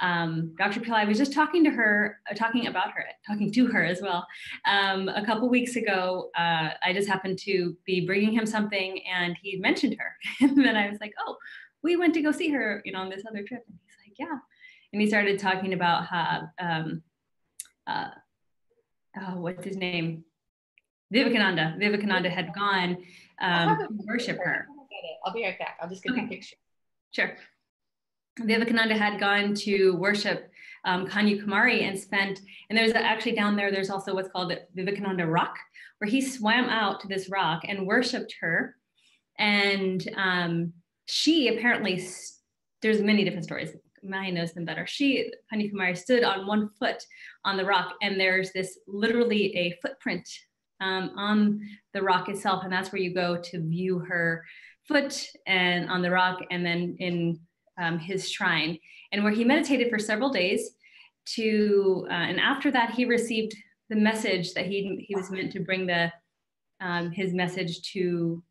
Um, Dr. Pillai was just talking to her, uh, talking about her, talking to her as well. Um, a couple weeks ago, uh, I just happened to be bringing him something and he mentioned her. and then I was like, oh, we went to go see her, you know, on this other trip. And he's like, yeah. And he started talking about how, um, uh, oh, what's his name? Vivekananda. Vivekananda had gone um, to worship her. I'll be right back. I'll just get okay. the picture. Sure. Vivekananda had gone to worship um, Kanyakumari and spent, and there's actually down there, there's also what's called the Vivekananda Rock, where he swam out to this rock and worshiped her. And um, she apparently, there's many different stories. Maya knows them better. She, Kanyakumari, stood on one foot on the rock, and there's this literally a footprint um, on the rock itself. And that's where you go to view her foot and on the rock. And then in um, his shrine, and where he meditated for several days. To uh, and after that, he received the message that he he was meant to bring the um, his message to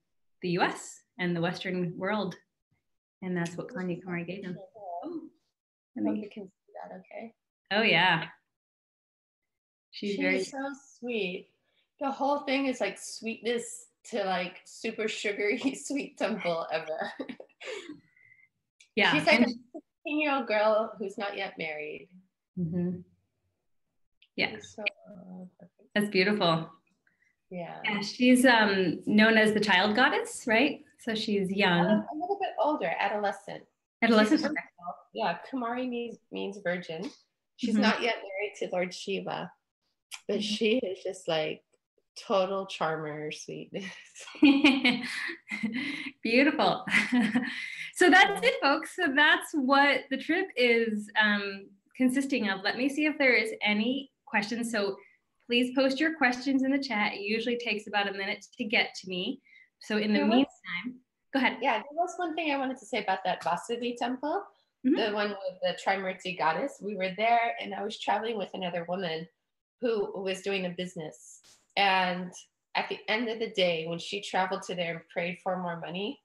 the U.S. and the Western world, and that's what Kanyakumari gave him. Oh, I think you can see that. Okay. Oh yeah. She's, She's very so sweet. The whole thing is like sweetness to like super sugary sweet temple ever. Yeah. She's like and, a 16 year old girl who's not yet married. Mm-hmm. Yeah. So, That's beautiful. Yeah. yeah. She's um, known as the child goddess, right? So she's young. A, a little bit older, adolescent. Adolescent. Yeah. Kumari means, means virgin. She's mm-hmm. not yet married to Lord Shiva, but mm-hmm. she is just like total charmer sweetness. Beautiful. so that's it, folks. So that's what the trip is um, consisting of. Let me see if there is any questions. So please post your questions in the chat. It usually takes about a minute to get to me. So in the meantime, go ahead. Yeah, there was one thing I wanted to say about that Vasavi temple, mm-hmm. the one with the Trimurti goddess. We were there and I was traveling with another woman who was doing a business and at the end of the day, when she traveled to there and prayed for more money,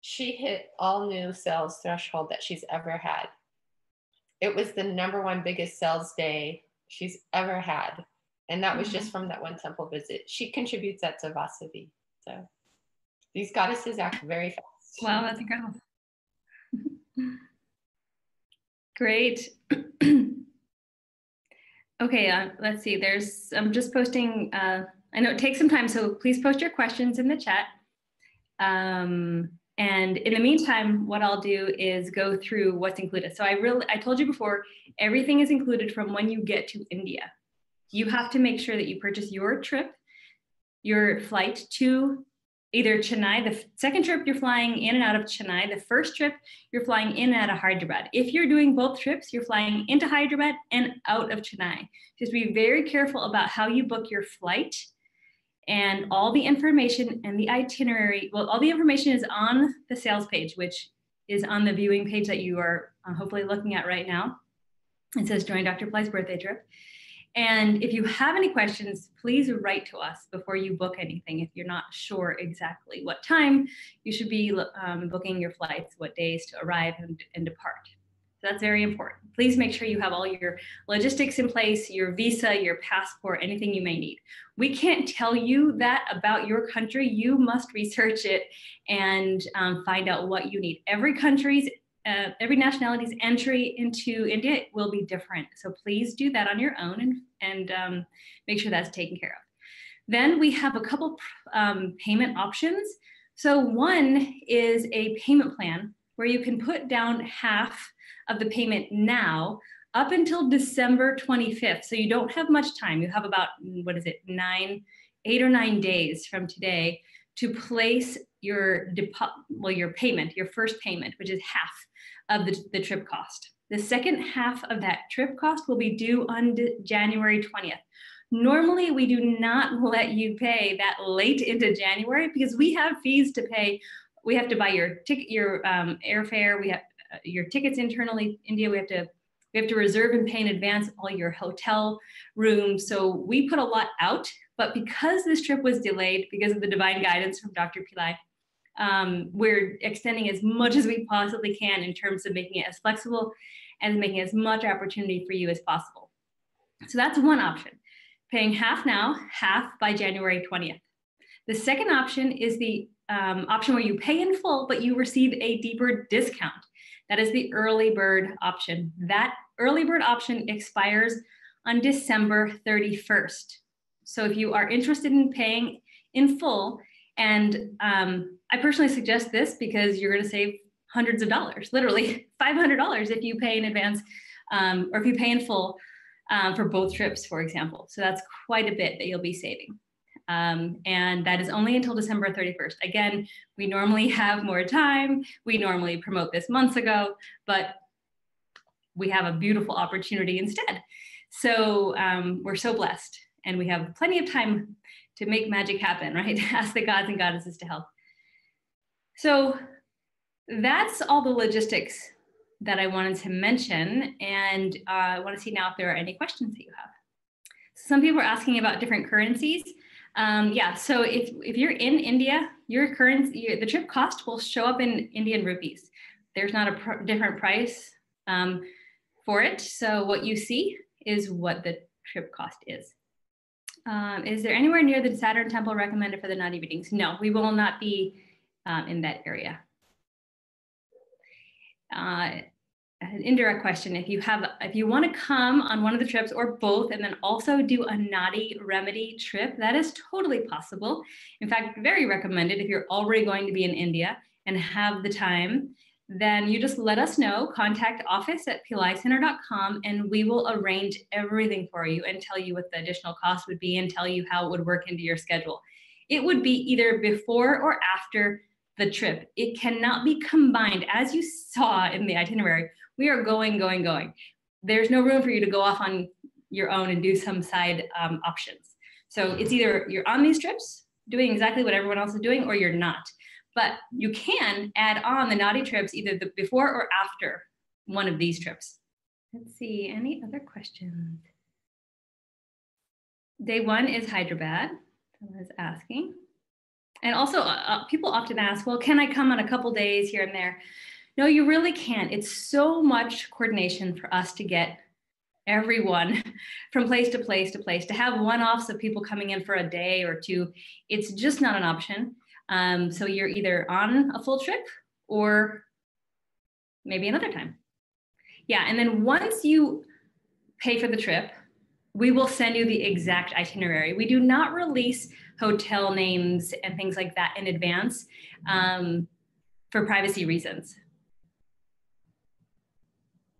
she hit all new sales threshold that she's ever had. It was the number one biggest sales day she's ever had. And that was mm-hmm. just from that one temple visit. She contributes that to Vasavi. So these goddesses act very fast. Wow, that's incredible. Great. Okay, uh, let's see. There's, I'm just posting, uh, I know it takes some time, so please post your questions in the chat. Um, and in the meantime, what I'll do is go through what's included. So I really, I told you before, everything is included from when you get to India. You have to make sure that you purchase your trip, your flight to either Chennai, the second trip you're flying in and out of Chennai, the first trip you're flying in and out of Hyderabad. If you're doing both trips, you're flying into Hyderabad and out of Chennai. Just be very careful about how you book your flight and all the information and the itinerary. Well, all the information is on the sales page, which is on the viewing page that you are uh, hopefully looking at right now. It says join Dr. Pillai's birthday trip. And if you have any questions, please write to us before you book anything. If you're not sure exactly what time you should be um, booking your flights, what days to arrive and, and depart. So that's very important. Please make sure you have all your logistics in place, your visa, your passport, anything you may need. We can't tell you that about your country. You must research it and um, find out what you need. Every country's uh, every nationality's entry into India will be different. So please do that on your own and, and um, make sure that's taken care of. Then we have a couple um, payment options. So one is a payment plan where you can put down half of the payment now up until December 25th. So you don't have much time. You have about, what is it, nine, eight or nine days from today to place your depo- well your payment, your first payment, which is half of the, the trip cost. The second half of that trip cost will be due on January 20th. Normally, we do not let you pay that late into January because we have fees to pay. We have to buy your ticket, your um, airfare. We have uh, your tickets internally. India, we have to we have to reserve and pay in advance all your hotel rooms. So we put a lot out. But because this trip was delayed because of the divine guidance from Dr. Pillai, um, we're extending as much as we possibly can in terms of making it as flexible and making as much opportunity for you as possible. So that's one option, paying half now, half by January 20th. The second option is the um, option where you pay in full, but you receive a deeper discount. That is the early bird option. That early bird option expires on December 31st. So if you are interested in paying in full, and um, I personally suggest this because you're going to save hundreds of dollars, literally $500 if you pay in advance um, or if you pay in full um, for both trips, for example. So that's quite a bit that you'll be saving. Um, and that is only until December 31st. Again, we normally have more time. We normally promote this months ago, but we have a beautiful opportunity instead. So um, we're so blessed and we have plenty of time to make magic happen, right? Ask the gods and goddesses to help. So that's all the logistics that I wanted to mention. And uh, I want to see now if there are any questions that you have. Some people are asking about different currencies. Um, yeah, so if, if you're in India, your currency, the trip cost will show up in Indian rupees. There's not a pr different price um, for it. So what you see is what the trip cost is. Um, is there anywhere near the Saturn temple recommended for the nadi readings? No, we will not be um, in that area. Uh, an indirect question if you have if you want to come on one of the trips or both and then also do a nadi remedy trip that is totally possible in fact very recommended if you're already going to be in india and have the time then you just let us know contact office at pillaicenter.com and we will arrange everything for you and tell you what the additional cost would be and tell you how it would work into your schedule it would be either before or after the trip. It cannot be combined. As you saw in the itinerary, we are going, going, going. There's no room for you to go off on your own and do some side um, options. So it's either you're on these trips doing exactly what everyone else is doing or you're not. But you can add on the nadi trips either the before or after one of these trips. Let's see, any other questions? Day one is Hyderabad, someone is asking. And also, uh, uh, people often ask, well, can I come on a couple days here and there? No, you really can't. It's so much coordination for us to get everyone from place to place to place. To have one offs of people coming in for a day or two, it's just not an option. Um, so you're either on a full trip or maybe another time. Yeah, and then once you pay for the trip, we will send you the exact itinerary. We do not release hotel names and things like that in advance um, for privacy reasons.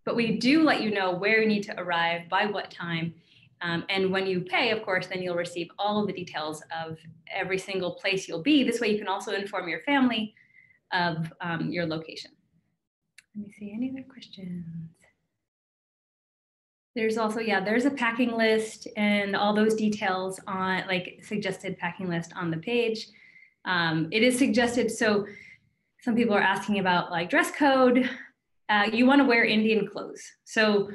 But we do let you know where you need to arrive, by what time, um, and when you pay, of course, then you'll receive all of the details of every single place you'll be. This way you can also inform your family of um, your location. Let me see, any other questions? There's also, yeah, there's a packing list and all those details on like suggested packing list on the page. Um, it is suggested. So some people are asking about like dress code. Uh, you want to wear Indian clothes. So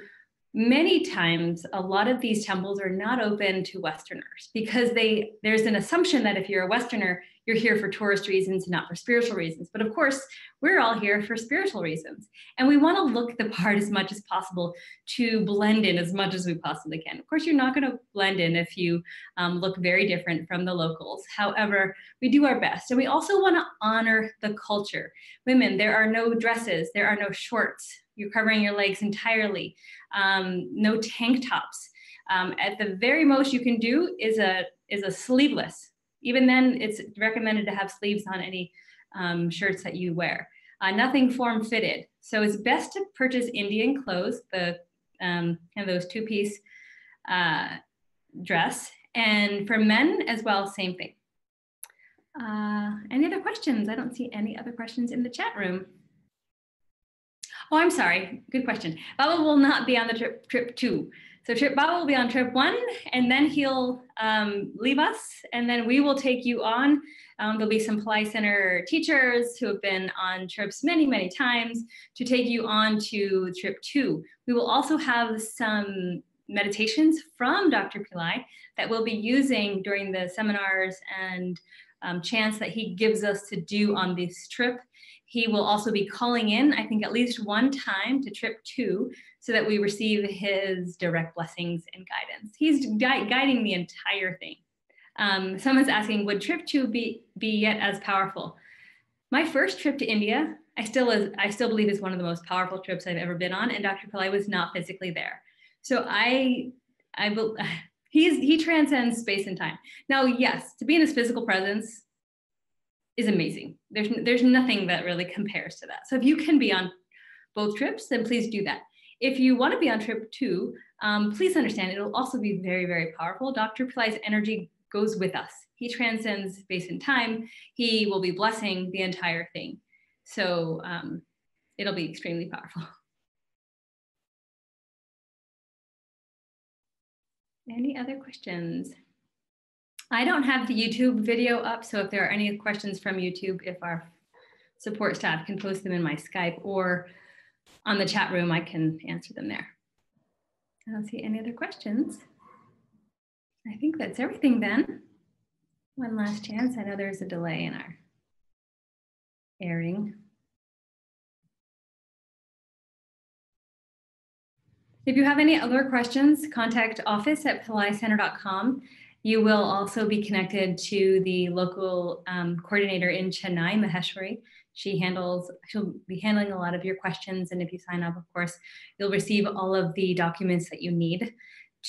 many times a lot of these temples are not open to westerners because they there's an assumption that if you're a westerner you're here for tourist reasons and not for spiritual reasons. But of course we're all here for spiritual reasons. And we want to look the part as much as possible to blend in as much as we possibly can. Of course you're not going to blend in if you um, look very different from the locals. However we do our best. And we also want to honor the culture. Women there are no dresses there are no shorts you're covering your legs entirely, um, no tank tops. Um, at the very most you can do is a is a sleeveless. Even then, it's recommended to have sleeves on any um, shirts that you wear. Uh, nothing form fitted. So it's best to purchase Indian clothes, the um, and those two piece uh, dress. And for men as well, same thing. Uh, any other questions? I don't see any other questions in the chat room. Oh, I'm sorry. Good question. Baba will not be on the trip, trip two. So trip Baba will be on trip one, and then he'll um, leave us, and then we will take you on. Um, there'll be some Pillai Center teachers who have been on trips many, many times to take you on to trip two. We will also have some meditations from Dr. Pillai that we'll be using during the seminars and um, that he gives us to do on this trip. He will also be calling in, I think, at least one time to trip two so that we receive his direct blessings and guidance. He's gui guiding the entire thing. Um, someone's asking, would trip two be, be yet as powerful? My first trip to India, I still, is, I still believe is one of the most powerful trips I've ever been on, and Dr. Pillai was not physically there. So I, I, he's, he transcends space and time. Now, yes, to be in his physical presence is amazing. There's, there's nothing that really compares to that. So if you can be on both trips, then please do that. If you want to be on trip two, um, please understand it'll also be very, very powerful. Dr. Pillai's energy goes with us. He transcends space and time. He will be blessing the entire thing. So um, it'll be extremely powerful. Any other questions? I don't have the YouTube video up, so if there are any questions from YouTube, if our support staff can post them in my Skype or on the chat room, I can answer them there. I don't see any other questions. I think that's everything then. One last chance. I know there's a delay in our airing. If you have any other questions, contact office at pillaicenter.com. You will also be connected to the local um, coordinator in Chennai, Maheshwari. She handles, she'll be handling a lot of your questions. And if you sign up, of course, you'll receive all of the documents that you need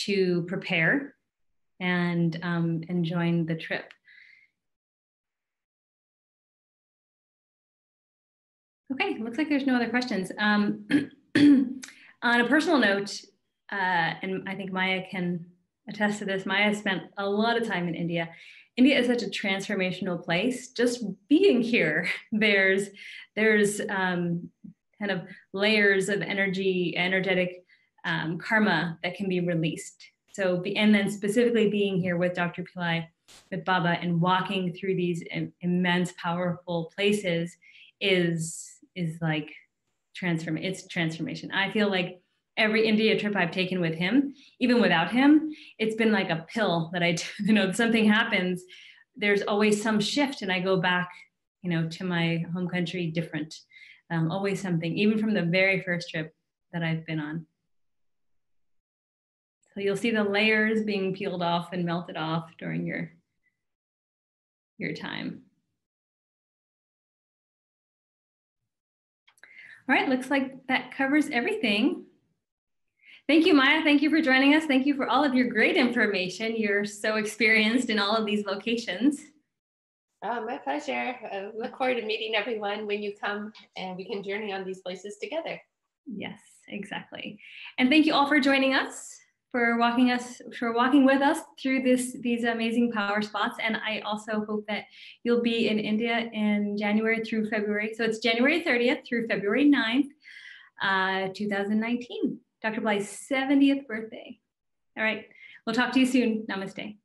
to prepare and, um, and join the trip. Okay, looks like there's no other questions. Um, on a personal note, uh, and I think Maya can attest to this, Maya spent a lot of time in India. India is such a transformational place. Just being here, there's there's um, kind of layers of energy, energetic um, karma that can be released. So, and then specifically being here with Dr. Pillai, with Baba, and walking through these immense, powerful places is is like transform it's transformation i feel like every india trip i've taken with him even without him it's been like a pill that i you know something happens there's always some shift and i go back you know to my home country different. Um, always something even from the very first trip that i've been on. So you'll see the layers being peeled off and melted off during your your time. All right, looks like that covers everything. Thank you, Maya. Thank you for joining us. Thank you for all of your great information. You're so experienced in all of these locations. Oh, my pleasure. I look forward to meeting everyone when you come and we can journey on these places together. Yes, exactly. And thank you all for joining us for walking us for walking with us through this these amazing power spots and i also hope that you'll be in india in january through february so it's january 30th through february 9th uh, 2019 dr Pillai's 70th birthday. All right. We'll talk to you soon. Namaste